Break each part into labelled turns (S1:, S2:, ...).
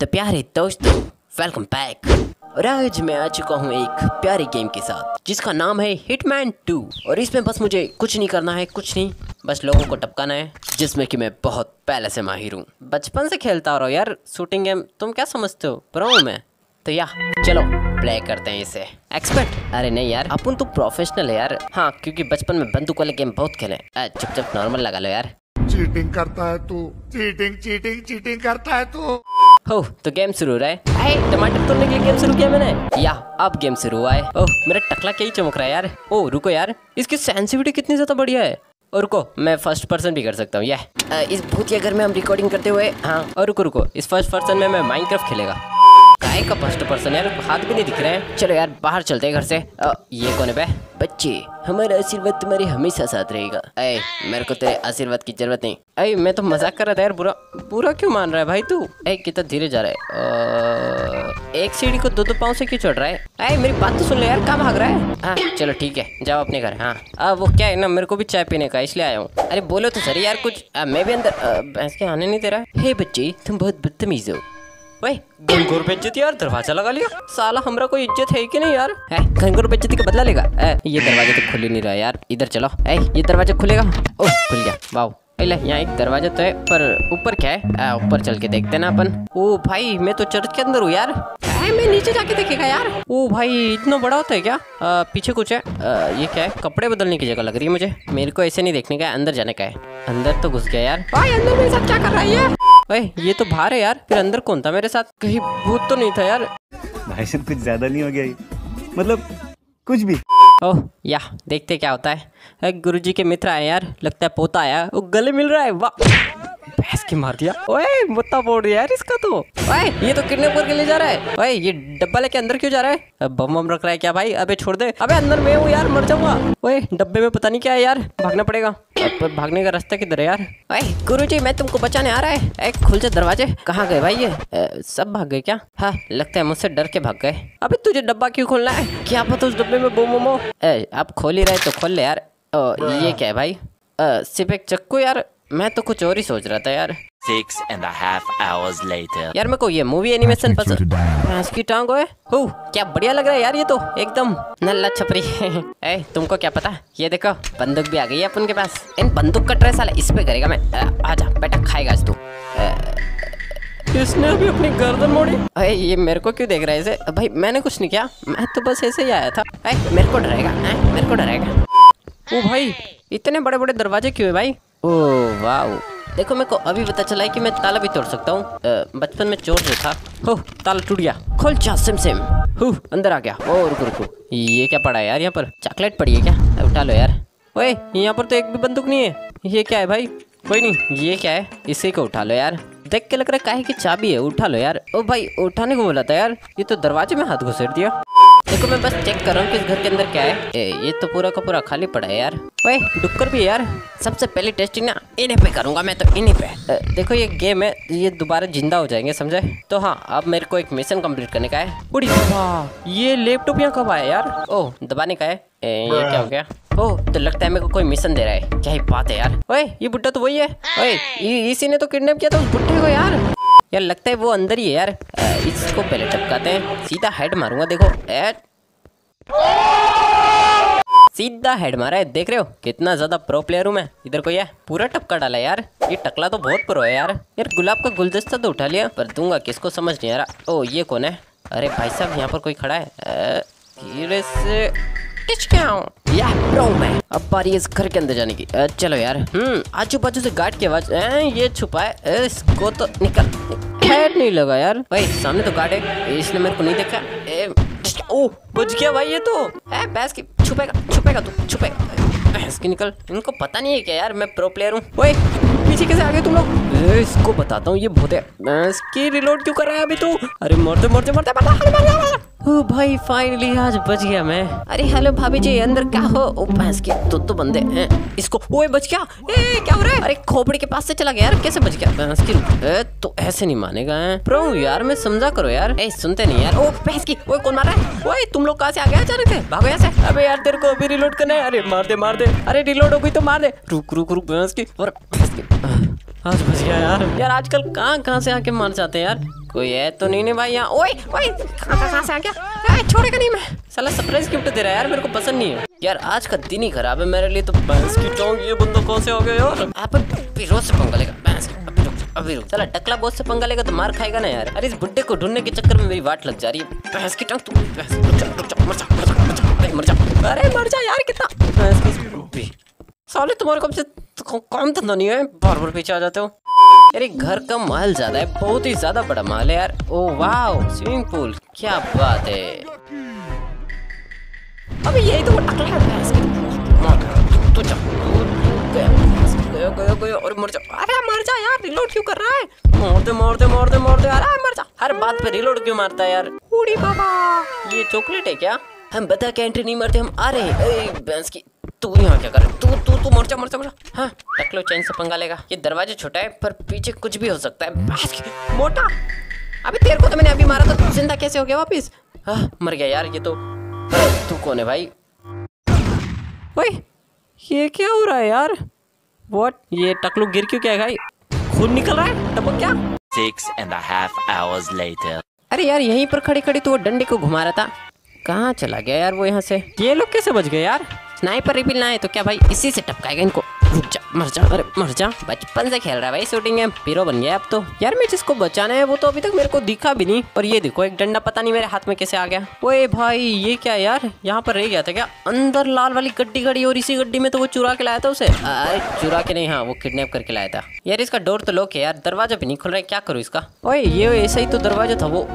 S1: तो प्यारे दोस्तों वेलकम बैक और आज मैं आ चुका हूँ एक प्यारे गेम के साथ, जिसका नाम है हिटमैन 2 और इसमें बस मुझे कुछ नहीं करना है, कुछ नहीं, बस लोगों को टपकाना है, जिसमें कि मैं बहुत पहले से माहिर हूँ। बचपन से खेलता रहो यार शूटिंग गेम तुम क्या समझते हो? प्रो मैं। तो या, चलो प्ले करते हैं इसे। एक्सपर्ट अरे नहीं यार, अपन तो प्रोफेशनल है यार। हाँ क्योंकि बचपन में बंदूक वाले गेम बहुत खेले चुप चुप नॉर्मल लगा लो यार।
S2: चीटिंग करता है तू। चीटिंग चीटिंग चीटिंग करता है तू।
S1: हो तो गेम शुरू हो रहा है। टमाटर तोड़ने के लिए गेम शुरू किया मैंने। या, अब गेम शुरू हुआ है। ओह, मेरा टकला क्या ही चमक रहा है यार। ओ रुको यार, इसकी सेंसिटिविटी कितनी ज़्यादा बढ़िया है। और रुको, मैं फ़र्स्ट पर्सन भी कर सकता हूँ यह इस भूतिया घर में हम रिकॉर्डिंग करते हुए हाँ। और रुको रुको, इस फ़र्स्ट पर्सन में मैं माइनक्राफ्ट खेलेगा। काय का फ़र्स्ट पर्सन यार हाथ भी नहीं दिख रहे हैं। चलो यार बाहर चलते हैं घर से। अ, ये कौन है बे? बच्चे हमारा आशीर्वाद तुम्हारे हमेशा साथ रहेगा। अय मेरे को तेरे आशीर्वाद की ज़रूरत नहीं। अय मैं तो मज़ाक कर रहा था यार बुरा बुरा क्यों मान रहा है भाई तू? अय कितना धीरे जा रहा है। अ, एक सीढ़ी को दो दो पाँव से क्यों चढ़ रहा है? अय मेरी बात तो सुन ले यार कहाँ भाग रहा है? हाँ चलो ठीक है जाओ अपने घर। हाँ। आ, वो क्या है ना मेरे को भी चाय पीने का इसलिए आया हूँ। अरे बोलो तो सर यार कुछ। आ, मैं भी अंदर भैंस के आने नहीं दे रहा। है बच्चे तुम बहुत बदतमीज हो। बेइज्जती यार दरवाज़ा लगा लिया। साला हमरा कोई इज़्ज़त है कि नहीं यार? है बेइज्जती का बदला लेगा? ए, ये दरवाज़ा तो खुल ही नहीं रहा यार इधर चलो। ए, ये दरवाज़ा खुलेगा? ओह खुल गया वाओ। यहाँ एक दरवाज़ा तो है पर ऊपर क्या है? ऊपर चल के देखते ना अपन। ओ भाई मैं तो चर्च के अंदर हूँ यार। है मैं नीचे जाके देखेगा यार। ओ भाई इतना बड़ा होता है क्या? आ, पीछे कुछ है? आ, ये क्या है? कपड़े बदलने की जगह लग रही है मुझे। मेरे को ऐसे नहीं देखने का है अंदर जाने का है। अंदर तो घुस गया यार। भाई अंदर मेरे साथ क्या कर रहा है? ओए ये तो बाहर है यार। फिर अंदर कौन था मेरे साथ? कहीं भूत तो नहीं था यार।
S3: भाई साहब कुछ ज़्यादा नहीं हो गया मतलब कुछ भी।
S1: ओह या देखते क्या होता है। गुरु जी के मित्र आए यार लगता है पोता आया। वो गले मिल रहा है वाह। भैंस की मार दिया। ओए मुत्ता बोल दिया यार इसका तो। ओए ये तो किडनैप करके ले जा रहा है। ओए ये डब्बा लेके अंदर क्यों जा रहा है? बम बम रख रहा है क्या भाई? अबे छोड़ दे। अबे अंदर मैं हूँ यार मर जाऊँगा। ओए डब्बे में पता नहीं क्या है यार। भागना पड़ेगा। अब भागने का रास्ता किधर है यार? ओए गुरुजी मैं तुमको बचाने आ रहा है। ए, खुल जा दरवाजे। कहाँ गए भाई ये? सब भाग गए क्या? हाँ लगता है मुझसे डर के भाग गए। अबे तुझे डब्बा क्यों खोलना है? क्या पता उस डब्बे में बोम मोमो अब खोल ही रहे तो खोल ले यार। ओ, ये क्या है भाई? सिर्फ़ एक चक्कू यार। मैं तो कुछ और ही सोच रहा था यार।
S4: Six and a half hours later.
S1: यार मेरे को ये मूवी एनिमेशन पसंद भैंस की टांग है हो क्या बढ़िया लग रहा है यार ये तो एकदम। नल्ला छपरी। ए तुमको क्या पता? ये देखो बंदूक भी आ गई है अपन के पास। इन बंदूक का ट्रेस साला इस पे करेगा मैं। आजा बेटा खाएगा तू। इसने अभी अपनी गर्दन मोड़ी। अरे ये मेरे को क्यों देख रहा है ऐसे भाई मैंने कुछ नहीं किया। मैं तो बस ऐसे ही आया था। ए, मेरे को डरेगा मेरे को डरेगा। ओ भाई इतने बड़े बड़े दरवाजे क्यों है भाई? ओ देखो मेरे को अभी पता चला है कि मैं ताला भी तोड़ सकता हूँ। बचपन में चोर जो था हो ताला टूट गया। खोल जा सिम सिम हु अंदर आ गया। ओ रुको रुको। ये क्या पड़ा है यार यहाँ पर? चॉकलेट पड़ी है क्या? उठा लो यार। ओए, यहाँ पर तो एक भी बंदूक नहीं है। ये क्या है भाई? कोई नहीं, ये क्या है? इसी को उठा लो यार। देख के लग रहा है काहे की चाबी है, उठा लो यार। ओ भाई, उठाने को बोला था यार। ये तो दरवाजे में हाथ घुसेड़ दिया। देखो मैं बस चेक कर रहा हूँ कि इस घर के अंदर क्या है। ए, ये तो पूरा का पूरा खाली पड़ा है यार। ओए डुक्कर भी यार। सबसे पहले टेस्टिंग ना इन्हीं पे करूँगा मैं तो इन्हीं पे। देखो ये गेम है ये दोबारा ज़िंदा हो जाएँगे समझे? तो हाँ अब मेरे को एक मिशन कंप्लीट करने का है। वाह ये लैपटॉप यहाँ कब आया यार? ओह दबाने का है। ए, ये क्या हो गया? ओह तो लगता है मेरे को कोई मिशन दे रहा है। क्या ही बात है यार। ओए ये बुड्ढा तो वही है। ओए इसी ने तो किडनैप किया था उस बुड्ढे को यार। यार लगता है वो अंदर ही है यार। इसको पहले टपकाते हैं। सीधा हेड मारूँगा देखो। ए, सीधा हेड मारा है देख रहे हो? कितना ज़्यादा प्रो प्लेयर हूँ मैं। इधर को ये पूरा टपका डाला यार। ये टकला तो बहुत प्रो है यार। यार गुलाब का गुलदस्ता तो उठा लिया पर दूँगा किसको समझ नहीं आ रहा। ओ ये कौन है? अरे भाई साहब यहाँ पर कोई खड़ा है। धीरे से टिच क्या हूँ। या प्रो मैं। अब बारी इस घर के अंदर जाने की। चलो यार। हम्म। आजू बाजू से गार्ड की आवाज़ ये छुपा है। इसको तो निकल। हेड नहीं लगा यार। भाई सामने तो गार्ड है इसने मेरे को नहीं देखा। ए, ओ बच गया भाई ये तो। ए भैंस की छुपेगा छुपेगा तू छुपेगा भैंस की निकल। इनको पता नहीं है क्या यार मैं प्रो प्लेयर हूँ। ओए पीछे कैसे आ गए तुम लोग? इसको बताता हूँ ये भूत है। भैंस की रिलोड क्यों कर रहा है अभी तू? अरे मरते मरते मरते ओ भाई फाइनली आज बच गया मैं। अरे हेलो भाभी जी अंदर क्या हो? ओ भैंस की तो तो बंदे हैं। इसको ओए बच गया। ए क्या हो रहा है? अरे खोपड़ी के पास से चला गया यार कैसे बच गया? भैंस की ए, तो ऐसे नहीं मानेगा है? प्रो यार मैं समझा करो यार। ए सुनते नहीं यार। ओ भैंस की ओए कौन मार रहा है? ओए तुम लोग कहाँ से आ गए अचानक से? भागो यहाँ से। अबे यार तेरे को अभी रिलोड करना है। अरे मार दे मार दे। अरे रिलोड हो गई तो मार दे। रुक रुक रुक भैंस की। और आज बच गया यार। यार आजकल कहाँ कहाँ से आके मार जाते हैं यार? कोई है? तो नहीं नहीं भाई, यहाँ ओए ओए, कहाँ से आ गया? छोड़ेगा नहीं मैं? साला सरप्राइज़ गिफ्ट दे रहा है यार, मेरे को पसंद नहीं है। यार, आज का दिन ही खराब है मेरे लिए तो भैंस की टोंग, ये बंदा कौन से हो गया यार? आप फिरोज से पंगा लेगा की, अभी रुक अभी रुक। साला टकला बॉस से पंगा लेगा तो मार खाएगा ना यार। अरे इस बुड्ढे को ढूँढने के चक्कर में मेरी वाट लग जा रही है। भैंस की टोंग तू मर जा। अरे मर जा यार, कितना? भैंस की साले तुम्हारे कब से काम धंधा नहीं है? बार बार पीछे आ जाते हो। यार घर का महल ज़्यादा है, बहुत ही ज़्यादा बड़ा महल है यार। ओ वाह स्विमिंग पूल, क्या बात है। अबे यही तो मार तू गया गया गया गया, और मर अरे, मर जा यार रिलोड क्यों कर रहा है? मार दे मार दे मार अरे जा। हर बात पे रिलोड क्यों मारता है यार? उड़ी बाबा। ये चॉकलेट है क्या? हम बता के एंट्री नहीं मारते, हम आ रहे हैं। ए भैंस की तू यहाँ क्या कर तू तू तू मर जा मर जा मर जा हाँ चैन से पंगा लेगा। ये दरवाज़ा छोटा है पर पीछे कुछ भी हो सकता है। मोटा? अबे तेरे को तो मैंने अभी मारा था ज़िंदा कैसे हो गया वापिस? हाँ मर गया यार ये तो अरे, तू कौन है भाई? ओए ये क्या हो रहा है यार? व्हाट ये टकलू गिर क्यों क्या है भाई? खून निकल रहा है? टपक क्या?
S4: Six and a half hours later.
S1: अरे यार यहीं पर खड़ी खड़ी तो वो डंडे को घुमा रहा था। कहाँ चला गया यार वो यहाँ से? ये लोग कैसे बच गए यार? स्नाइपर रिपिल ना है तो क्या भाई इसी से टपकाएगा इनको? रुक जा, मर जा, अरे मर जा। बचपन से खेल रहा है भाई शूटिंग बन गया अब तो। यार, मैं जिसको बचाना है, वो तो अभी तक मेरे को दिखा भी नहीं। पर ये देखो, एक डंडा पता नहीं मेरे हाथ में कैसे आ गया। ओए भाई, ये क्या यार? यहाँ पर रह गया था क्या? अंदर लाल वाली गड्डी खड़ी और इसी गड्डी में तो वो चुरा के लाया था उसे। अरे, चुरा के नहीं हाँ वो किडनेप करके लाया था। यार, इसका डोर तो लॉक है यार, दरवाज़ा भी नहीं खुल रहा है, क्या करूँ इसका? ओए, ये ऐसा ही तो दरवाज़ा था वो।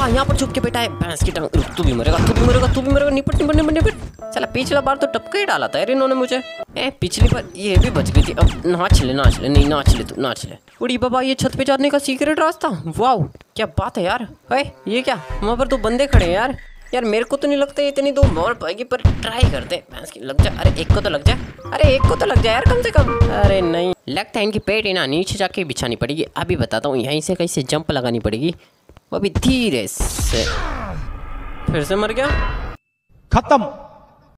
S1: यहाँ पर छुप के बैठा है। भैंस की टंग, तू भी मरेगा, तू भी मरेगा, तू भी मरेगा, निपट निपट निपट निपट। चला पिछला बार तो टपका ही डाला था यार इन्होंने मुझे। ए, पिछली बार ये भी बच गई थी। अब नाच ले नाच ले, नहीं नाच ले तू नाच ले। उड़ी बाबा, ये छत पे जाने का सीक्रेट रास्ता? वाओ क्या बात है यार। ए ये क्या? वहाँ पर तो बंदे खड़े हैं यार। यार, मेरे को तो नहीं लगता इतनी दूर मार पाएगी, पर ट्राई करते हैं। लग जा। अरे, एक को तो लग जा। अरे, एक को तो लग जाए यार, कम से कम। अरे, नहीं। लगता है इनकी पेट ही ना नीचे जाके बिछानी पड़ेगी। अभी बताता हूँ, यहीं से कहीं से जंप लगानी पड़ेगी। वो भी धीरे से। फिर से मर गया।
S5: खत्म।